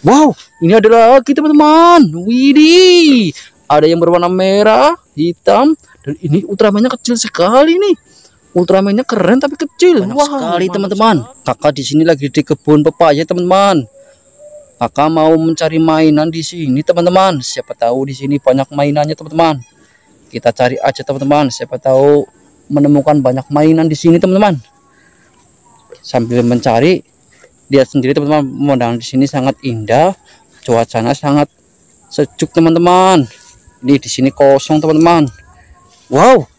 Wow, ini adalah lagi teman-teman. Widih, ada yang berwarna merah, hitam, dan ini Ultramannya kecil sekali nih. Ultramannya keren tapi kecil. Banyak Wah, sekali, sekali teman-teman. Kakak di sini lagi di kebun pepaya teman-teman. Kakak mau mencari mainan di sini teman-teman. Siapa tahu di sini banyak mainannya teman-teman. Kita cari aja teman-teman. Siapa tahu menemukan banyak mainan di sini teman-teman. Sambil mencari, lihat sendiri teman-teman. Pemandangan di sini sangat indah. Cuacanya sangat sejuk teman-teman. Ini di sini kosong teman-teman. Wow,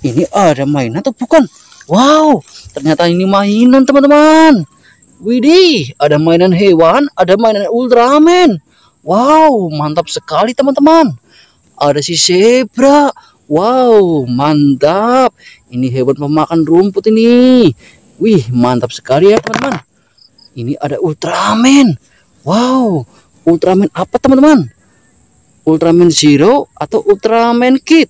ini ada mainan atau bukan? Wow, ternyata ini mainan teman-teman. Widih, ada mainan hewan, ada mainan Ultraman. Wow, mantap sekali teman-teman. Ada si zebra. Wow, mantap. Ini hewan pemakan rumput ini. Wih, mantap sekali ya teman-teman. Ini ada Ultraman. Wow, Ultraman apa teman-teman? Ultraman Zero atau Ultraman Kid?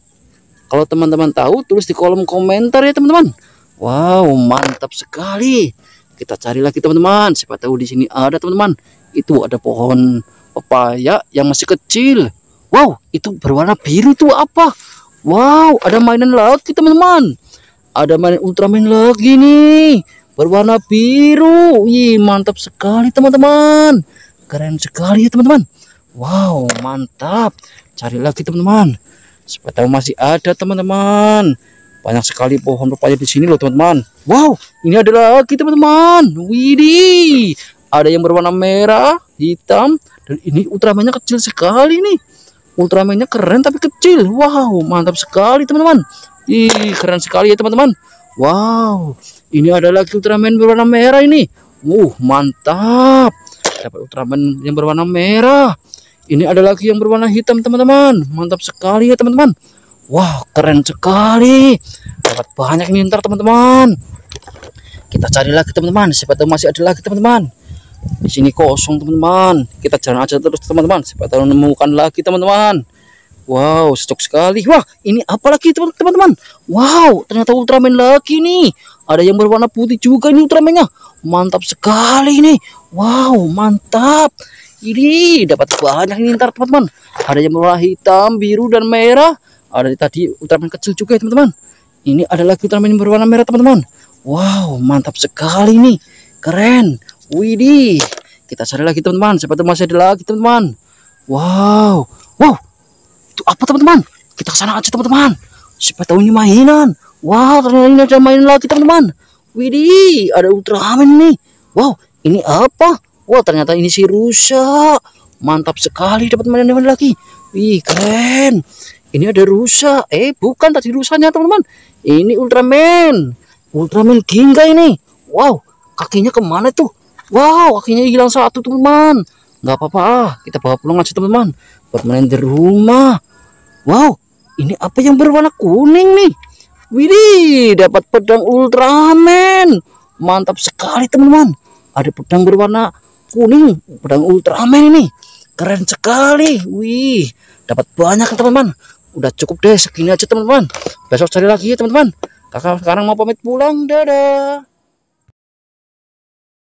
Kalau teman-teman tahu, tulis di kolom komentar ya teman-teman. Wow, mantap sekali. Kita cari lagi teman-teman. Siapa tahu di sini ada teman-teman. Itu ada pohon pepaya yang masih kecil. Wow, itu berwarna biru itu apa? Wow, ada mainan lagi teman-teman. Ada mainan Ultraman lagi nih. Berwarna biru. Wih, mantap sekali teman-teman. Keren sekali ya teman-teman. Wow, mantap. Cari lagi teman-teman. Siapa tahu masih ada teman-teman. Banyak sekali pohon pepaya di sini loh teman-teman. Wow, ini ada lagi teman-teman. Widih, ada yang berwarna merah, hitam, dan ini Ultramannya kecil sekali nih. Ultramannya keren tapi kecil. Wow, mantap sekali teman-teman. Ih, keren sekali ya teman-teman. Wow, ini ada lagi Ultraman berwarna merah ini. Uh, mantap. Dapat Ultraman yang berwarna merah. Ini ada lagi yang berwarna hitam teman-teman. Mantap sekali ya teman-teman. Wah keren sekali. Dapat banyak nih ntar teman-teman. Kita cari lagi teman-teman. Siapa tahu masih ada lagi teman-teman. Di sini kosong teman-teman. Kita jalan aja terus teman-teman. Siapa tahu menemukan lagi teman-teman. Wow, stok sekali. Wah, ini apa lagi teman-teman? Wow, ternyata Ultraman lagi nih. Ada yang berwarna putih juga ini Ultramannya. Mantap sekali nih. Wow, mantap. Ini dapat banyak ini ntar teman-teman. Ada yang berwarna hitam, biru dan merah. Ada tadi Ultraman kecil juga ya teman-teman. Ini adalah Ultraman yang berwarna merah teman-teman. Wow, mantap sekali nih. Keren. Widih. Kita cari lagi teman-teman. Siapa masih ada lagi teman-teman. Wow. Wow. Itu apa teman-teman? Kita ke sana aja teman-teman. Siapa tahu ini mainan. Wow, ternyata ini ada mainan lagi teman-teman. Widih, ada Ultraman nih. Wow, ini apa? Wah ternyata ini si rusa. Mantap sekali dapat mainan lagi. Wih keren. Ini ada rusa. Eh bukan tadi rusanya teman-teman. Ini Ultraman. Ultraman Ginga ini. Wow kakinya ke mana tuh? Wow kakinya hilang satu teman-teman. Gak apa-apa ah. Kita bawa pulang aja teman-teman. Buat main di rumah. Wow ini apa yang berwarna kuning nih? Widih dapat pedang Ultraman. Mantap sekali teman-teman. Ada pedang berwarna kuning pedang Ultraman ini keren sekali wih dapat banyak teman-teman udah cukup deh segini aja teman-teman besok cari lagi ya teman-teman kakak sekarang mau pamit pulang dadah